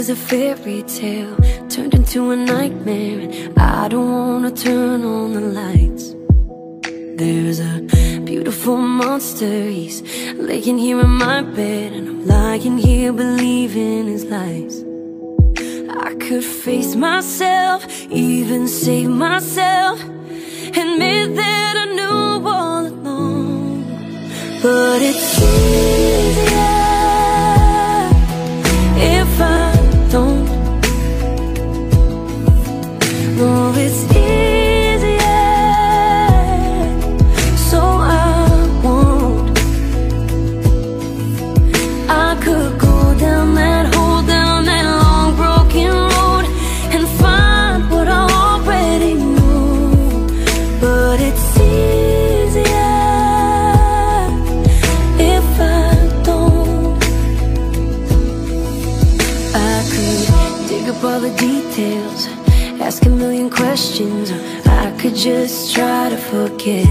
was a fairy tale Turned into a nightmare. And I don't wanna turn on the lights. There's a beautiful monster He's laying here in my bed And I'm lying here believing his lies. I could face myself, even save myself Admit that I knew all along. But it's I could dig up all the details Ask a million questions. I could just try to forget.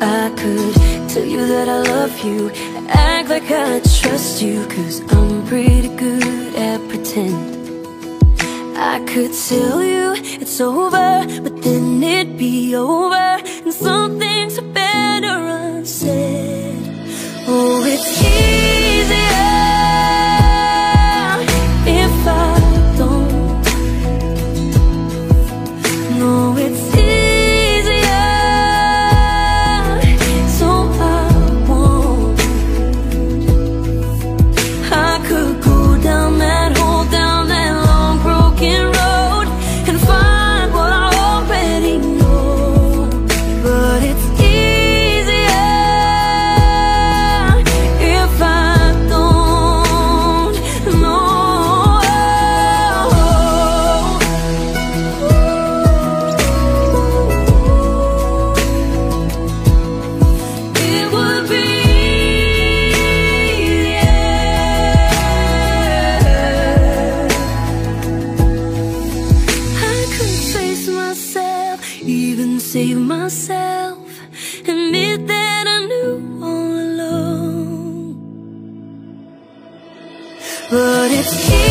I could tell you that I love you Act like I trust you Cause I'm pretty good at pretend. I could tell you it's over But then it'd be over And some things are better unsaid. Oh, it's save myself Admit that I knew all along. But it's easier